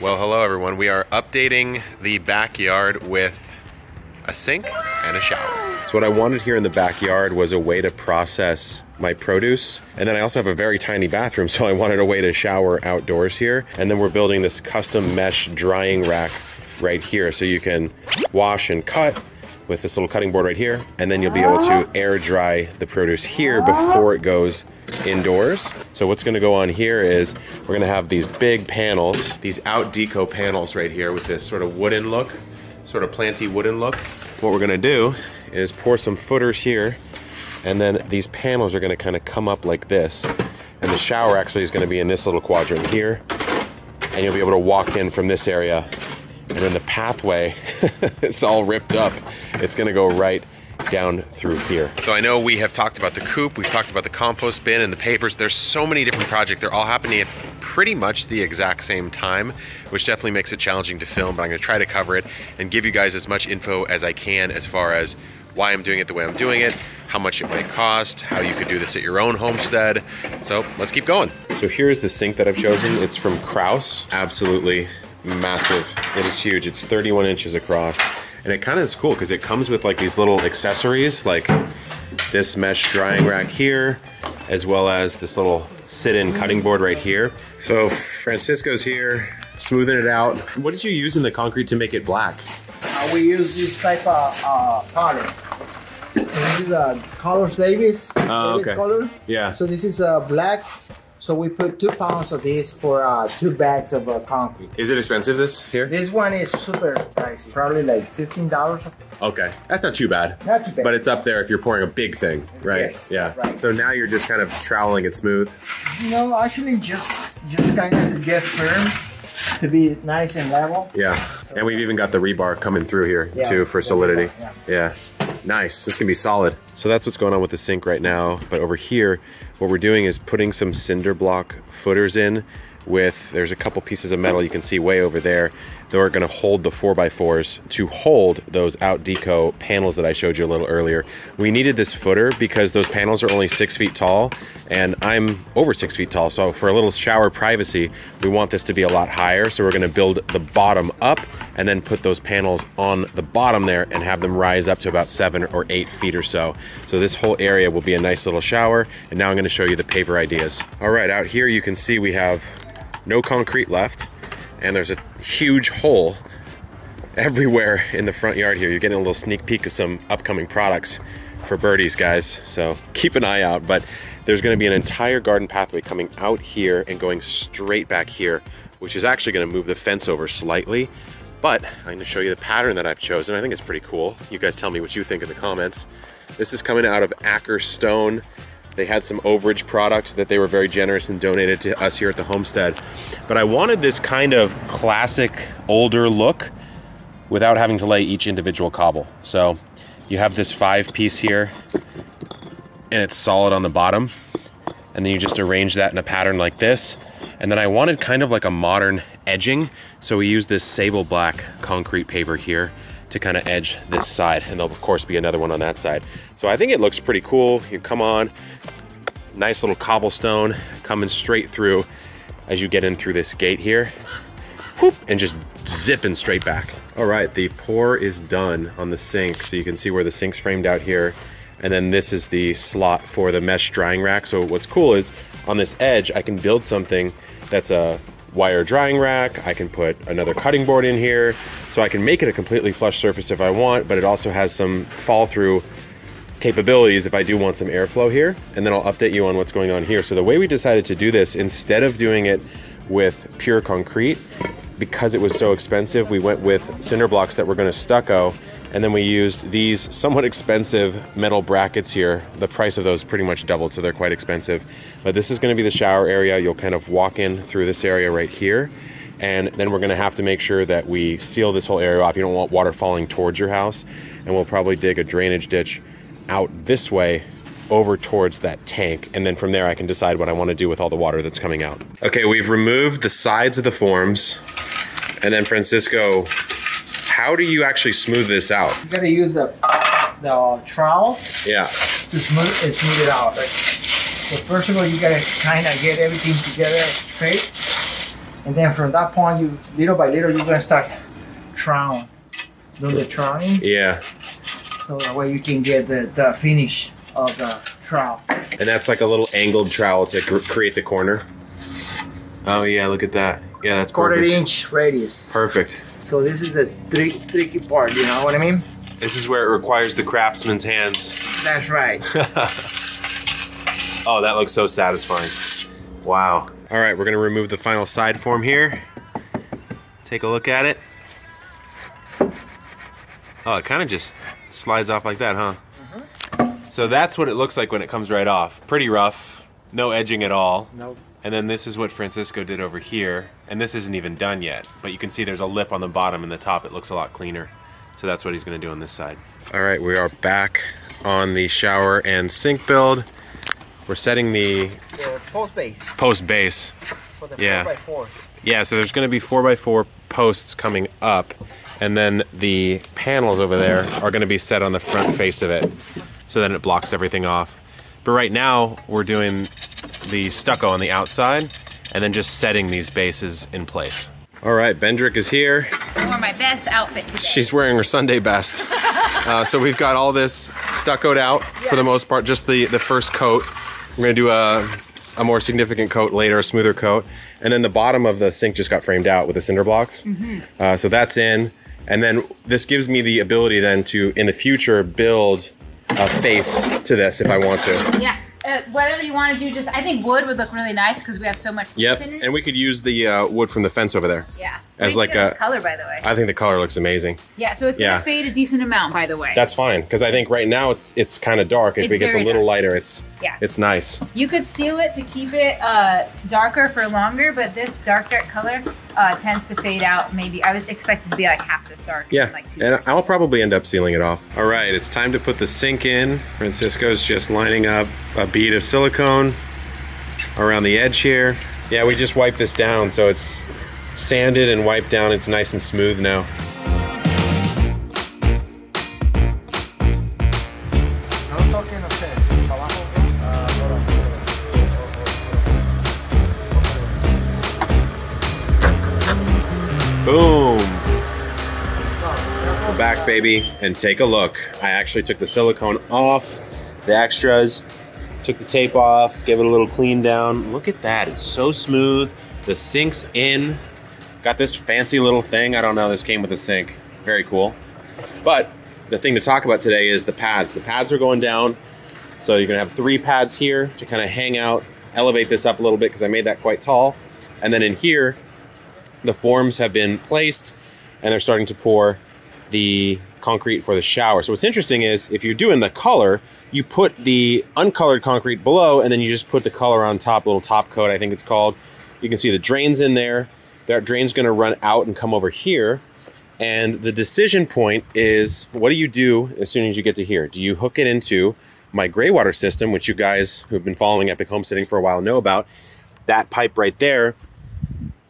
Well, hello everyone. We are updating the backyard with a sink and a shower. So what I wanted here in the backyard was a way to process my produce. And then I also have a very tiny bathroom, so I wanted a way to shower outdoors here. And then we're building this custom mesh drying rack right here so you can wash and cut with this little cutting board right here. And then you'll be able to air dry the produce here before it goes indoors. So what's gonna go on here is we're gonna have these big panels, these Outdeco panels right here with this sort of wooden look, sort of planty wooden look. What we're gonna do is pour some footers here and then these panels are gonna kind of come up like this. And the shower actually is gonna be in this little quadrant here. And you'll be able to walk in from this area. And then the pathway, it's all ripped up. It's gonna go right down through here. So I know we have talked about the coop, we've talked about the compost bin and the pavers. There's so many different projects. They're all happening at pretty much the exact same time, which definitely makes it challenging to film, but I'm gonna try to cover it and give you guys as much info as I can as far as why I'm doing it the way I'm doing it, how much it might cost, how you could do this at your own homestead. So let's keep going. So here's the sink that I've chosen. It's from Kraus. Absolutely massive. It is huge. It's 31 inches across. And it kind of is cool because it comes with like these little accessories like this mesh drying rack here, as well as this little sit-in cutting board right here. So Francisco's here, smoothing it out. What did you use in the concrete to make it black? Uh, we use this type of uh, powder. This is a color Davis, Oh, Davis okay. color. Yeah. So this is a black. So we put two pounds of this for uh, two bags of uh, concrete. Is it expensive this here? This one is super pricey, probably like fifteen dollars. Okay, that's not too bad. Not too bad. But it's up there if you're pouring a big thing, right? Yes, yeah. right. So now you're just kind of troweling it smooth. No, actually, just just kind of to get firm, to be nice and level. Yeah. And we've even got the rebar coming through here Yeah, too for solidity. rebar, yeah. Nice. This can be solid. So that's what's going on with the sink right now. But over here, what we're doing is putting some cinder block footers in with, there's a couple pieces of metal you can see way over there that are gonna hold the 4x4s to hold those Outdeco panels that I showed you a little earlier. We needed this footer because those panels are only six feet tall and I'm over six feet tall. So for a little shower privacy, we want this to be a lot higher. So we're gonna build the bottom up and then put those panels on the bottom there and have them rise up to about seven or eight feet or so. So this whole area will be a nice little shower. And now I'm gonna show you the paver ideas. All right, out here you can see we have no concrete left and there's a huge hole everywhere in the front yard here. You're getting a little sneak peek of some upcoming products for Birdies, guys. So keep an eye out. But there's gonna be an entire garden pathway coming out here and going straight back here, which is actually gonna move the fence over slightly. But I'm gonna show you the pattern that I've chosen. I think it's pretty cool. You guys tell me what you think in the comments. This is coming out of Acker Stone. They had some overage product that they were very generous and donated to us here at the homestead. But I wanted this kind of classic older look without having to lay each individual cobble. So you have this five piece here and it's solid on the bottom. And then you just arrange that in a pattern like this. And then I wanted kind of like a modern edging. So we use this sable black concrete paver here to kind of edge this side. And there'll of course be another one on that side. So I think it looks pretty cool. You come on, nice little cobblestone coming straight through as you get in through this gate here. Whoop, and just zipping straight back. All right, the pour is done on the sink. So you can see where the sink's framed out here. And then this is the slot for the mesh drying rack. So what's cool is on this edge, I can build something that's a wire drying rack. I can put another cutting board in here. So I can make it a completely flush surface if I want, but it also has some fall through capabilities if I do want some airflow here. And then I'll update you on what's going on here. So the way we decided to do this, instead of doing it with pure concrete, because it was so expensive, we went with cinder blocks that were gonna stucco, and then we used these somewhat expensive metal brackets here. The price of those pretty much doubled, so they're quite expensive. But this is gonna be the shower area. You'll kind of walk in through this area right here. And then we're gonna have to make sure that we seal this whole area off. You don't want water falling towards your house. And we'll probably dig a drainage ditch out this way over towards that tank. And then from there, I can decide what I want to do with all the water that's coming out. Okay, we've removed the sides of the forms. And then Francisco, how do you actually smooth this out? You gotta use the the trowels Yeah. to smooth it, smooth it out. So first of all, you gotta kind of get everything together straight, And then from that point, you little by little, you're gonna start trowing, doing the trowing, Yeah. so that way you can get the, the finish of the trowel. And that's like a little angled trowel to cr- create the corner. Oh yeah, look at that. Yeah, that's Quarter perfect. inch radius. Perfect. So this is the tri- tricky part, you know what I mean? This is where it requires the craftsman's hands. That's right. Oh, that looks so satisfying. Wow. All right, we're gonna remove the final side form here. Take a look at it. Oh, it kind of just slides off like that, huh? Mm-hmm. So that's what it looks like when it comes right off. Pretty rough, no edging at all. Nope. And then this is what Francisco did over here. And this isn't even done yet, but you can see there's a lip on the bottom and the top. It looks a lot cleaner. So that's what he's gonna do on this side. All right, we are back on the shower and sink build. We're setting the The post base post base. for the Yeah. 4x4. Yeah, so there's gonna be four by four posts coming up, and then the panels over there are gonna be set on the front face of it. So then it blocks everything off. But right now, we're doing the stucco on the outside, and then just setting these bases in place. All right, Bendrick is here. I wore my best outfit today. She's wearing her Sunday best. Uh, so we've got all this stuccoed out for the most part, just the, the first coat. We're gonna do a, a more significant coat later, a smoother coat. And then the bottom of the sink just got framed out with the cinder blocks. Uh, so that's in. And then this gives me the ability then to, in the future, build a face to this if I want to. yeah. Uh, whatever you want to do, just I think wood would look really nice because we have so much. Yep. And we could use the uh, wood from the fence over there. yeah. as like you think of a- color, by the way. I think the color looks amazing. yeah. So it's yeah. gonna fade a decent amount, by the way. That's fine because I think right now it's it's kind of dark. If It's it gets a little dark. lighter, it's Yeah. it's nice. You could seal it to keep it uh, darker for longer, but this dark, dark color uh, tends to fade out. Maybe I would expect it to be like half this dark. Yeah, Like and I'll probably end up sealing it off. All right, it's time to put the sink in. Francisco's just lining up a bead of silicone around the edge here. Yeah, we just wiped this down, so it's sanded and wiped down. It's nice and smooth now. Boom. We're back, baby, and take a look. I actually took the silicone off, the extras, took the tape off, gave it a little clean down. Look at that, it's so smooth. The sink's in. Got this fancy little thing. I don't know, this came with a sink. Very cool. But the thing to talk about today is the pads. The pads are going down. So you're gonna have three pads here to kind of hang out, elevate this up a little bit because I made that quite tall. And then in here, the forms have been placed and they're starting to pour the concrete for the shower. So what's interesting is if you're doing the color, you put the uncolored concrete below and then you just put the color on top, little top coat, I think it's called. You can see the drains in there. That drain's gonna run out and come over here. And the decision point is what do you do as soon as you get to here? Do you hook it into my gray water system, which you guys who've been following Epic Homesteading for a while know about? That pipe right there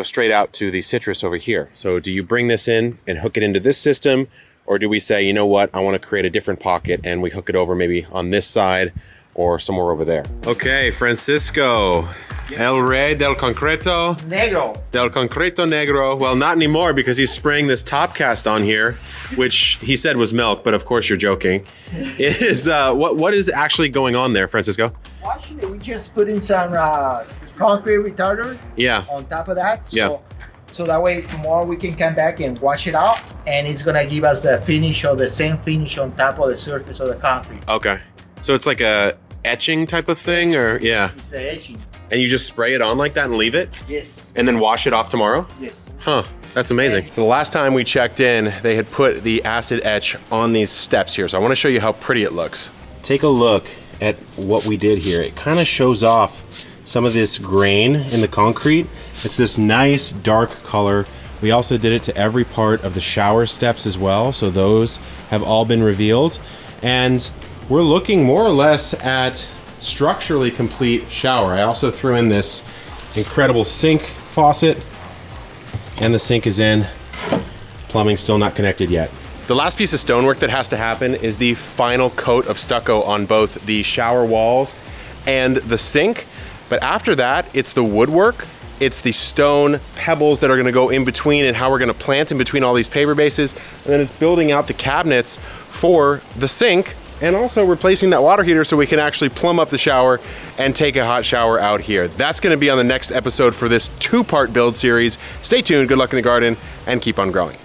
goes straight out to the citrus over here. So do you bring this in and hook it into this system? Or do we say, you know what, I want to create a different pocket and we hook it over maybe on this side or somewhere over there? Okay, Francisco. El Rey del Concreto. Negro. Del Concreto Negro. Well, not anymore because he's spraying this top cast on here, which he said was milk, but of course you're joking. It is uh, what what is actually going on there, Francisco? Actually, we just put in some uh, concrete retarder Yeah. on top of that. So, Yeah. so that way tomorrow we can come back and wash it out and it's gonna give us the finish or the same finish on top of the surface of the concrete. Okay. So it's like a etching type of thing, or yeah, It's the etching. and you just spray it on like that and leave it, Yes. and then wash it off tomorrow. Yes. Huh. That's amazing. So the last time we checked in, they had put the acid etch on these steps here. So I want to show you how pretty it looks. Take a look at what we did here. It kind of shows off some of this grain in the concrete. It's this nice dark color. We also did it to every part of the shower steps as well. So those have all been revealed. And we're looking more or less at structurally complete shower. I also threw in this incredible sink faucet and the sink is in. Plumbing still not connected yet. The last piece of stonework that has to happen is the final coat of stucco on both the shower walls and the sink. But after that, it's the woodwork it's the stone pebbles that are gonna go in between and how we're gonna plant in between all these paver bases. And then it's building out the cabinets for the sink and also replacing that water heater so we can actually plumb up the shower and take a hot shower out here. That's gonna be on the next episode for this two-part build series. Stay tuned, good luck in the garden, and keep on growing.